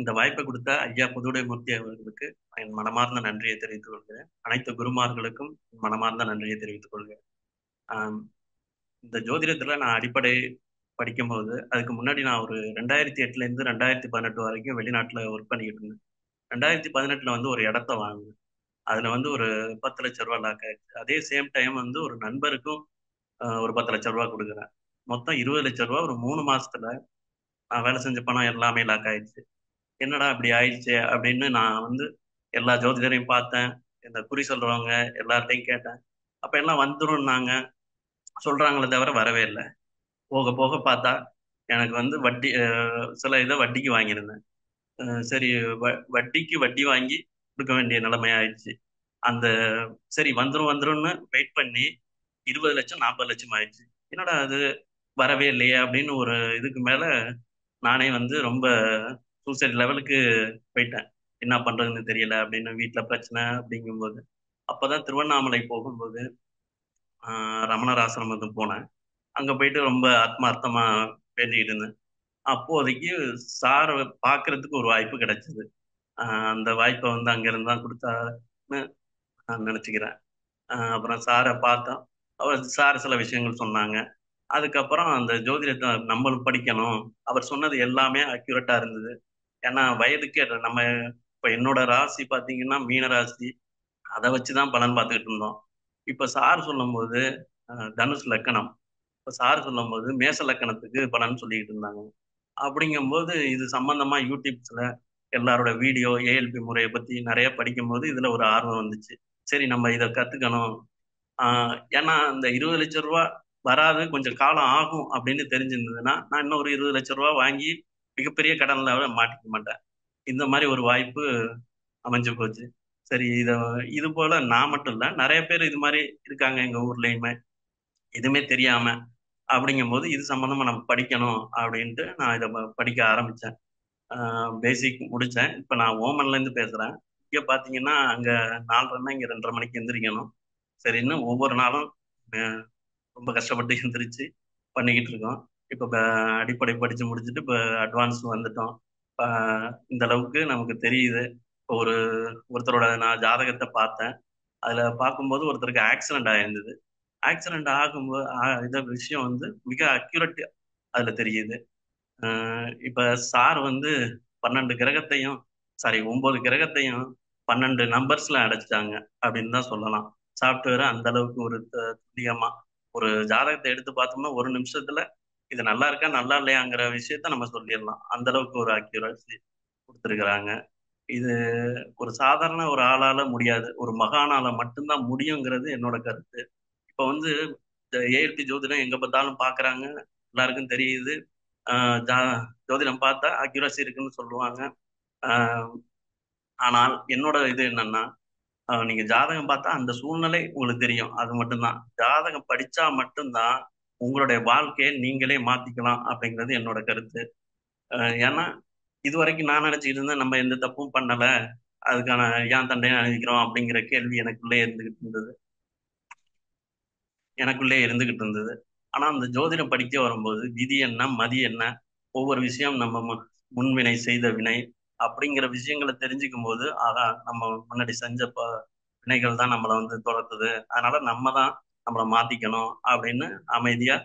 இந்த வாய்ப்பை கொடுத்த ஐயா புதுடைமூர்த்தி அவர்களுக்கு என் மனமார்ந்த நன்றியை தெரிவித்துக் கொள்கிறேன். அனைத்து குருமார்களுக்கும் மனமார்ந்த நன்றியை தெரிவித்துக் கொள்கிறேன். இந்த ஜோதிடத்துல நான் அடிப்படை படிக்கும்போது அதுக்கு முன்னாடி நான் ஒரு ரெண்டாயிரத்தி எட்டுல இருந்து ரெண்டாயிரத்தி பதினெட்டு வரைக்கும் வெளிநாட்டுல ஒர்க் பண்ணிக்கிட்டு இருந்தேன். ரெண்டாயிரத்தி பதினெட்டுல வந்து ஒரு இடத்த வாங்கினேன். அதுல வந்து ஒரு பத்து லட்ச ரூபா லாக் ஆயிடுச்சு. அதே சேம் டைம் வந்து ஒரு நண்பருக்கும் ஒரு பத்து லட்ச ரூபா கொடுக்குறேன். மொத்தம் இருபது லட்ச ரூபா ஒரு மூணு மாசத்துல நான் வேலை செஞ்ச பணம் எல்லாமே லாக் ஆயிடுச்சு. என்னடா இப்படி ஆயிடுச்சு அப்படின்னு நான் வந்து எல்லா ஜோதிடரையும் பார்த்தேன். இந்த குறி சொல்றவங்க எல்லார்ட்டையும் கேட்டேன். அப்ப எல்லாம் வந்துரும்னாங்க. சொல்றாங்களே தவிர வரவே இல்லை. போக போக பார்த்தா எனக்கு வந்து வட்டி சில இதை வட்டிக்கு வாங்கியிருந்தேன். சரி வ- வட்டிக்கு வட்டி வாங்கி கொடுக்க வேண்டிய நிலைமை ஆயிடுச்சு. அந்த சரி வந்துடும் வந்துரும்னு வெயிட் பண்ணி இருபது லட்சம் நாற்பது லட்சம் ஆயிடுச்சு. என்னடா அது? வரவே இல்லையே அப்படின்னு ஒரு இதுக்கு மேல நானே வந்து ரொம்ப சூசைட் லெவலுக்கு போயிட்டேன். என்ன பண்றதுன்னு தெரியல அப்படின்னு வீட்டுல பிரச்சனை அப்படிங்கும்போது. அப்பதான் திருவண்ணாமலை போகும்போது ரமணர் ஆசிரமத்துக்கு போனேன். அங்க போயிட்டு ரொம்ப ஆத்மார்த்தமா பேசிக்கிட்டு இருந்தேன். அப்போதைக்கு சார் பார்க்கறதுக்கு ஒரு வாய்ப்பு கிடைச்சது. அந்த வாய்ப்பை வந்து அங்கிருந்து தான் கொடுத்தான்னு நான் நினைச்சுக்கிறேன். அப்புறம் சாரை பார்த்தோம். அவர் சார் சில விஷயங்கள் சொன்னாங்க. அதுக்கப்புறம் அந்த ஜோதிடத்தை நம்மளும் படிக்கணும். அவர் சொன்னது எல்லாமே அக்யூரேட்டாக இருந்தது. ஏன்னா வயதுக்கே நம்ம இப்ப என்னோட ராசி பாத்தீங்கன்னா மீன ராசி. அதை வச்சுதான் பலன் பார்த்துக்கிட்டு இருந்தோம். இப்ப சார் சொல்லும்போது தனுஷ் லக்கணம். இப்ப சார் சொல்லும்போது மேச லக்கணத்துக்கு பலன் சொல்லிக்கிட்டு இருந்தாங்க. அப்படிங்கும்போது இது சம்பந்தமா யூடியூப்ஸ்ல எல்லாரோட வீடியோ ஏஎல்பி முறையை பத்தி நிறைய படிக்கும்போது இதுல ஒரு ஆர்வம் வந்துச்சு. சரி நம்ம இதை கத்துக்கணும். ஆஹ் ஏன்னா இந்த இருபது லட்ச ரூபா வராது கொஞ்சம் காலம் ஆகும் அப்படின்னு தெரிஞ்சிருந்ததுன்னா நான் இன்னும் ஒரு இருபது லட்ச ரூபா வாங்கி மிகப்பெரிய கடன்ல மாட்டிக்க மாட்டேன். இந்த மாதிரி ஒரு வாய்ப்பு அமைஞ்சு போச்சு. சரி இத இது போல நான் மட்டும் இல்ல நிறைய பேர் இது மாதிரி இருக்காங்க எங்க ஊர்லயுமே. எதுவுமே தெரியாம அப்படிங்கும்போது இது சம்பந்தமா நம்ம படிக்கணும் அப்படின்ட்டு நான் இதை படிக்க ஆரம்பிச்சேன். பேசிக் முடிச்சேன். இப்ப நான் ஓமன்ல இருந்து பேசுறேன். இங்க பாத்தீங்கன்னா அங்க நாலரை இங்க ரெண்டரை மணிக்கு எந்திரிக்கணும். சரின்னு ஒவ்வொரு நாளும் ரொம்ப கஷ்டப்பட்டு எந்திரிச்சு பண்ணிக்கிட்டு இருக்கோம். இப்போ அடிப்படை படிச்சு முடிச்சுட்டு இப்போ அட்வான்ஸ் வந்துட்டோம். இப்ப இந்த அளவுக்கு நமக்கு தெரியுது. இப்போ ஒரு ஒருத்தரோட நான் ஜாதகத்தை பார்த்தேன். அதுல பார்க்கும்போது ஒருத்தருக்கு ஆக்சிடென்ட் ஆயிருந்தது. ஆக்சிடென்ட் ஆகும்போது ஆ- இந்த விஷயம் வந்து மிக அக்யூரேட் அதுல தெரியுது. இப்போ இப்ப சார் வந்து பன்னெண்டு கிரகத்தையும் சாரி ஒன்பது கிரகத்தையும் பன்னெண்டு நம்பர்ஸ்ல அடைச்சிட்டாங்க அப்படின்னு தான் சொல்லலாம். சாஃப்ட்வேர் அந்த அளவுக்கு ஒரு த- துல்லியமா ஒரு ஜாதகத்தை எடுத்து பார்த்தோம்னா ஒரு நிமிஷத்துல இது நல்லா இருக்கா நல்லா இல்லையாங்கிற விஷயத்த நம்ம சொல்லிடலாம். அந்த அளவுக்கு ஒரு அக்யூரசி கொடுத்துருக்குறாங்க. இது ஒரு சாதாரண ஒரு ஆளால முடியாது. ஒரு மகானால மட்டும்தான் முடியுங்கிறது என்னோட கருத்து. இப்ப வந்து இந்த ஏஎல்பி ஜோதிடம் எங்க பார்த்தாலும் பாக்குறாங்க. எல்லாருக்கும் தெரியுது. ஜா- ஜோதிடம் பார்த்தா அக்யூரசி இருக்குன்னு சொல்லுவாங்க. ஆனால் என்னோட இது என்னன்னா நீங்க ஜாதகம் பார்த்தா அந்த சூழ்நிலை உங்களுக்கு தெரியும். அது மட்டும்தான். ஜாதகம் படிச்சா மட்டும்தான் உங்களுடைய வாழ்க்கையை நீங்களே மாத்திக்கலாம் அப்படிங்கிறது என்னோட கருத்து. ஏன்னா இது வரைக்கும் நான் நினைச்சிட்டு இருந்தேன் நம்ம எந்த தப்பும் பண்ணல அதுக்கான ஏன் தண்டையை அனுபவிக்கிறோம் அப்படிங்கிற கேள்வி எனக்குள்ளே இருந்துகிட்டு இருந்தது. எனக்குள்ளே இருந்துகிட்டு இருந்தது. ஆனா அந்த ஜோதிடம் படிக்க வரும்போது விதி என்ன மதி என்ன ஒவ்வொரு விஷயம் நம்ம முன்வினை செய்த வினை அப்படிங்கிற விஷயங்களை தெரிஞ்சுக்கும் போது ஆகா நம்ம முன்னாடி செஞ்ச ப- வினைகள் தான் நம்மளை வந்து துரத்துது. அதனால நம்ம தான் நம்மளை மாத்திக்கணும் அப்படின்னு அமைதியா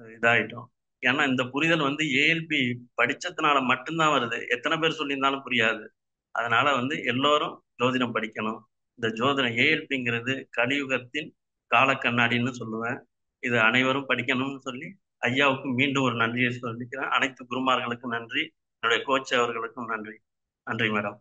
இதாயிட்டோம். ஏன்னா இந்த புரிதல் வந்து ஏஎல்பி படிச்சதுனால மட்டும்தான் வருது. எத்தனை பேர் சொல்லியிருந்தாலும் புரியாது. அதனால வந்து எல்லோரும் ஜோதிடம் படிக்கணும். இந்த ஜோதிடம் ஏஎல்பிங்கிறது கலியுகத்தின் கால கண்ணாடின்னு சொல்லுவேன். இது அனைவரும் படிக்கணும்னு சொல்லி ஐயாவுக்கு மீண்டும் ஒரு நன்றியை சொல்லிக்கிறேன். அனைத்து குருமார்களுக்கும் நன்றி. என்னுடைய கோச் அவர்களுக்கும் நன்றி. நன்றி மேடம்.